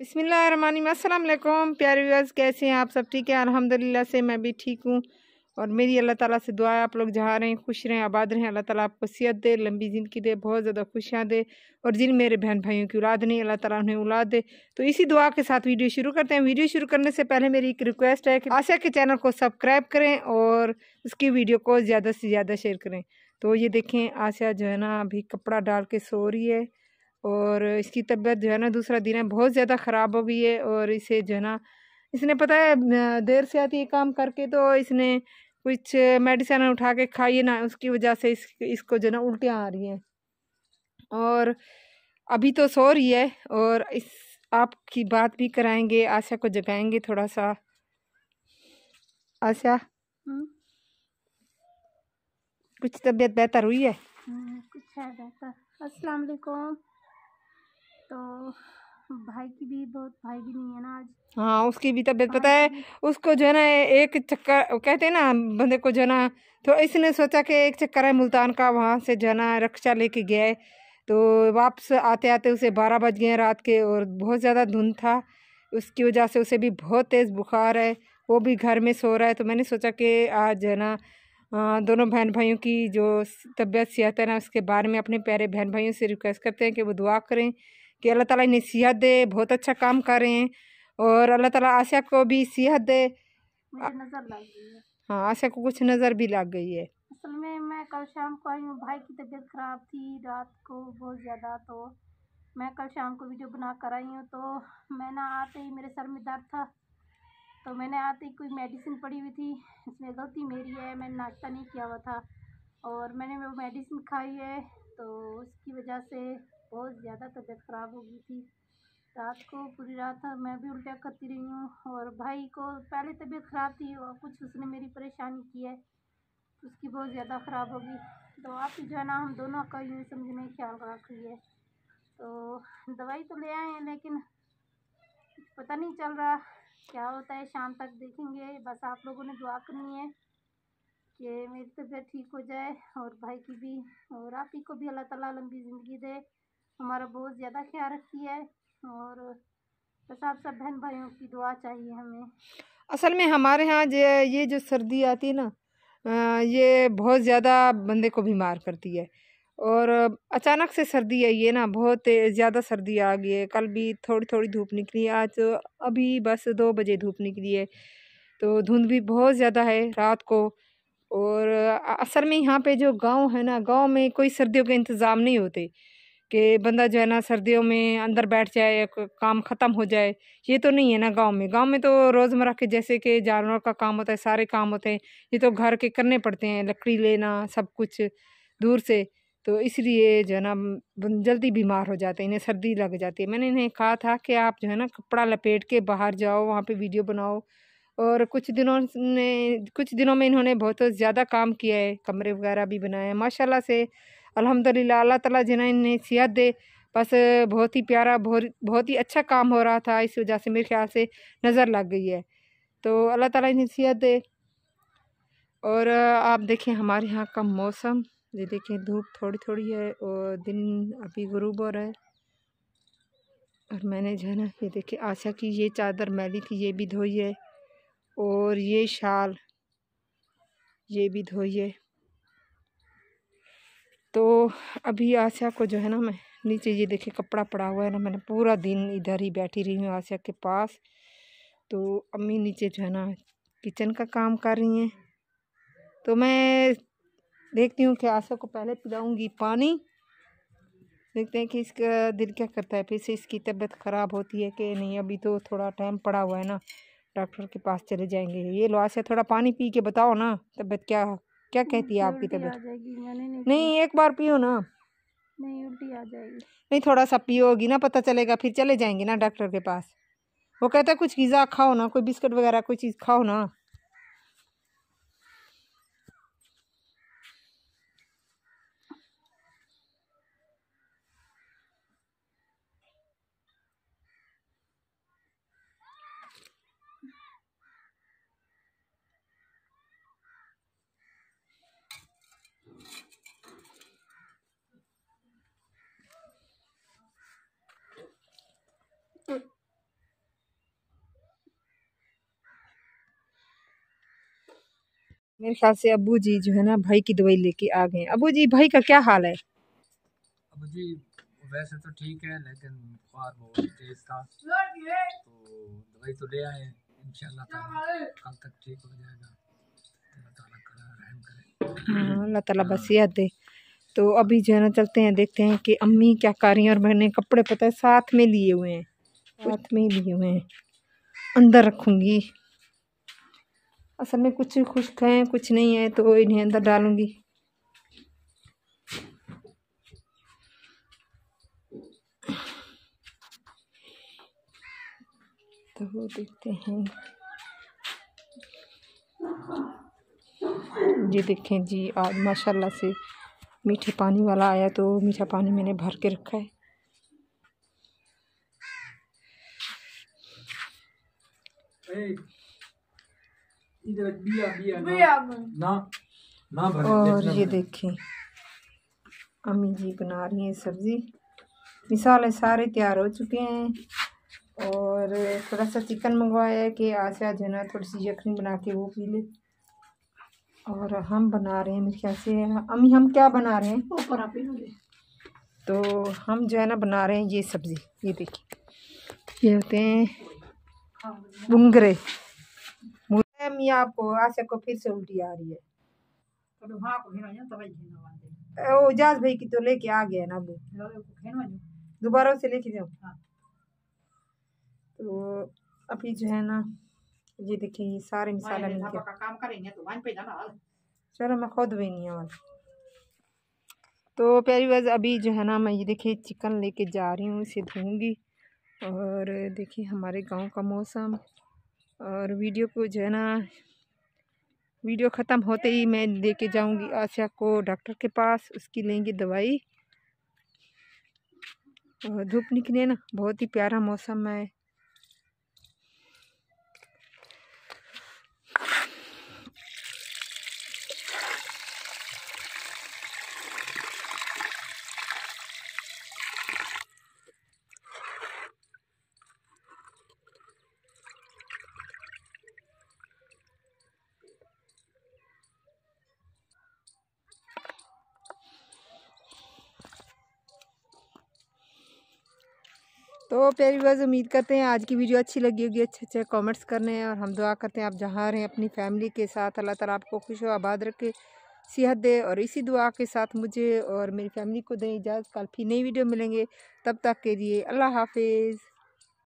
बिसमीम अल्लाम प्यारे व्यूअर्स, कैसे हैं आप सब? ठीक है, अल्हम्दुलिल्लाह से मैं भी ठीक हूँ। और मेरी अल्लाह ताला से दुआ है, आप लोग जहाँ रहें, खुश रहें, आबाद रहें। अल्लाह ताला आपको सेहत दे, लंबी ज़िंदगी दे, बहुत ज़्यादा खुशियाँ दे और जिन मेरे बहन भाइयों की औलाद नहीं, अल्लाह ताला उन्हें औलाद दे। तो इसी दुआ के साथ वीडियो शुरू करते हैं। वीडियो शुरू करने से पहले मेरी एक रिक्वेस्ट है कि आशा के चैनल को सब्सक्राइब करें और उसकी वीडियो को ज़्यादा से ज़्यादा शेयर करें। तो ये देखें, आशा जो है ना, अभी कपड़ा डाल के सो रही है और इसकी तबीयत जो है ना, दूसरा दिन है, बहुत ज़्यादा ख़राब हो गई है और इसे जो है ना इसने पता है देर से आती है काम करके तो इसने कुछ मेडिसिन उठा के खाई ना उसकी वजह से इस इसको जो ना उल्टियाँ आ रही हैं। और अभी तो सो रही है और इस आपकी बात भी कराएँगे आशा को जगाएँगे थोड़ा सा आशा? हम्म। कुछ तबीयत बेहतर हुई है? हम्म, कुछ है बेहतर। अस्सलाम वालेकुम। तो भाई की भी बहुत भाई भी नहीं है ना आज। हाँ उसकी भी तबीयत पता है उसको जो है ना एक चक्कर कहते हैं ना बंदे को जो है ना तो इसने सोचा कि एक चक्कर है मुल्तान का वहाँ से जो है ना रक्षा लेके गया है। तो वापस आते आते उसे बारह बज गए रात के और बहुत ज़्यादा धुंध था। उसकी वजह से उसे भी बहुत तेज़ बुखार है वो भी घर में सो रहा है। तो मैंने सोचा कि आज जो है ना दोनों बहन भाइयों की जो तबीयत सेहत है ना उसके बारे में अपने प्यारे बहन भाइयों से रिक्वेस्ट करते हैं कि वो दुआ करें। कि अल्लाह ताला इन्हें सेहत दे बहुत अच्छा काम कर रहे हैं और अल्लाह ताला आशा को भी सेहत दे। नज़र लग गई है। हाँ आशा को कुछ नज़र भी लग गई है। असल में मैं कल शाम को आई हूँ भाई की तबीयत ख़राब थी रात को बहुत ज़्यादा तो मैं कल शाम को वीडियो बना कर आई हूँ तो मैं ना आते ही मेरे सर में दर्द था तो मैंने आते ही कोई मेडिसिन पड़ी हुई थी इसमें गलती मेरी है मैंने नाश्ता नहीं किया हुआ था और मैंने वो मेडिसिन खाई है तो उसकी वजह से बहुत ज़्यादा तबीयत ख़राब हो गई थी। रात को, पूरी रात मैं भी उल्टा करती रही हूँ और भाई को पहले तबीयत ख़राब थी और कुछ उसने मेरी परेशानी की है, उसकी बहुत ज़्यादा ख़राब होगी तो आप जो है ना हम दोनों का यूँ समझने ख्याल रख रही है तो दवाई तो ले आए हैं, लेकिन पता नहीं चल रहा क्या होता है, शाम तक देखेंगे। बस आप लोगों ने दुआ करनी है। कि मेरी तबीयत ठीक हो जाए और भाई की भी और आप ही को भी अल्लाह ताला लंबी ज़िंदगी दे। हमारा बहुत ज़्यादा ख्याल रखती है और बस आप सब बहन भाइयों की दुआ चाहिए हमें। असल में हमारे यहाँ ये जो सर्दी आती है ना ये बहुत ज़्यादा बंदे को बीमार करती है। और अचानक से सर्दी आई है ना, बहुत ज़्यादा सर्दी आ गई है। कल भी थोड़ी थोड़ी धूप निकली, आज तो अभी बस दो बजे धूप निकली है। तो धुंध भी बहुत ज़्यादा है रात को। और असल में यहाँ पे जो गाँव है ना, गाँव में कोई सर्दियों के इंतज़ाम नहीं होते, कि बंदा जो है ना सर्दियों में अंदर बैठ जाए या काम ख़त्म हो जाए, ये तो नहीं है ना गाँव में। गाँव में तो रोज़मर्रा के जैसे कि जानवर का काम होता है, सारे काम होते हैं, ये तो घर के करने पड़ते हैं, लकड़ी लेना, सब कुछ दूर से तो इसलिए जो है ना जल्दी बीमार हो जाते हैं, इन्हें सर्दी लग जाती है। मैंने इन्हें कहा था कि आप जो है ना कपड़ा लपेट के बाहर जाओ, वहाँ पे वीडियो बनाओ और कुछ दिनों ने, कुछ दिनों में इन्होंने बहुत ज़्यादा काम किया है, कमरे वगैरह भी बनाए हैं। माशाल्लाह से, अल्हम्दुलिल्लाह, अल्लाह ताला जिन्हें इन्हें सेहत दे, बस बहुत ही प्यारा, बहुत बहुत ही अच्छा काम हो रहा था, इस वजह से मेरे ख्याल से नज़र लग गई है। तो अल्लाह ताला इन्हें सेहत दे। और आप देखें हमारे यहाँ का मौसम, ये देखें धूप थोड़ी थोड़ी है और दिन अभी गुरूब हो रहा है। और मैंने जो है ना, ये देखिए आशा की ये चादर मैली थी, ये भी धोई है। और ये शाल, ये भी धोइए। तो अभी आशा को जो है ना मैं नीचे, ये देखिए कपड़ा पड़ा हुआ है ना, मैंने पूरा दिन इधर ही बैठी रही हूँ आशा के पास। तो अम्मी नीचे जो है ना किचन का काम कर रही हैं। तो मैं देखती हूँ कि आशा को पहले पिलाऊँगी पानी। देखते हैं कि इसका दिल क्या करता है, फिर से इसकी तबीयत ख़राब होती है कि नहीं? अभी तो थोड़ा टाइम पड़ा हुआ है ना। डॉक्टर के पास चले जाएँगे। ये लो आशा थोड़ा पानी पी के बताओ ना तबीयत क्या क्या कहती है आपकी तबीयत? नहीं, नहीं एक बार पियो ना। नहीं उल्टी आ जाएगी। नहीं थोड़ा सा पियोगी ना पता चलेगा फिर चले जाएँगे ना डॉक्टर के पास। वो कहता है कुछ गीज़ा खाओ ना कोई बिस्किट वगैरह कोई चीज़ खाओ ना। मेरे ख्याल से अबू जी जो है ना भाई की दवाई लेके आ गए अबू जी भाई का क्या हाल है? अबू जी वैसे तो ठीक है लेकिन बुखार बहुत तेज था। तो दवाई तो ले आए इंशाल्लाह कल तक ठीक हो जाएगा। हाँ, अल्लाह ताला बस याद दे। तो अभी जो है ना चलते हैं देखते हैं कि अम्मी क्या कर रही हैं और मैंने कपड़े पता है साथ में लिए हुए हैं। साथ में ही लिए हुए हैं। अंदर रखूँगी। असल में कुछ खुश्क हैं, कुछ नहीं है तो इन्हें अंदर डालूँगी। तो वो देखते हैं। ये देखें जी, आज माशाल्लाह से मीठे पानी वाला आया तो मीठा पानी मैंने भर के रखा है। और ये देखें अम्मी जी बना रही हैं सब्ज़ी। मिसाल सारे तैयार हो चुके हैं। और थोड़ा सा चिकन मंगवाया है कि आज है ना थोड़ी सी यखनी बना के वो पी ले। और हम बना रहे हैं मेरे ख्याल से अम्मी हम क्या बना रहे हैं? तो हम जो है ना बना रहे हैं ये सब्ज़ी। ये देखिए ये होते हैं बुंगरे अम्मी आपको आशा को फिर से उल्टी आ रही है। ओ जाज भाई की तो लेके आ गया ना अबू। दोबारा से लेके जाओ। तो अभी जो है ना ये देखिए ये सारे मसाला मिल गया काम तो चलो मैं खुद भी नहीं वाला तो प्यारी बाज अभी जो है ना मैं ये देखिए चिकन लेके जा रही हूँ इसे धोऊँगी। और देखिए हमारे गाँव का मौसम। और वीडियो को जो है ना, वीडियो ख़त्म होते ही मैं लेके जाऊँगी आशा को डॉक्टर के पास, उसकी लेंगे दवाई। और धूप निकले ना, बहुत ही प्यारा मौसम है। तो प्यारी बाज, उम्मीद करते हैं आज की वीडियो अच्छी लगी होगी, अच्छे अच्छे कमेंट्स करने हैं और हम दुआ करते हैं आप जहाँ रहें, अपनी फैमिली के साथ, अल्लाह ताला आपको खुश हो आबाद रखे, सेहत दे और इसी दुआ के साथ मुझे और मेरी फैमिली को दें इजाज़त। कल फिर नई वीडियो मिलेंगे, तब तक के लिए अल्लाह हाफिज़।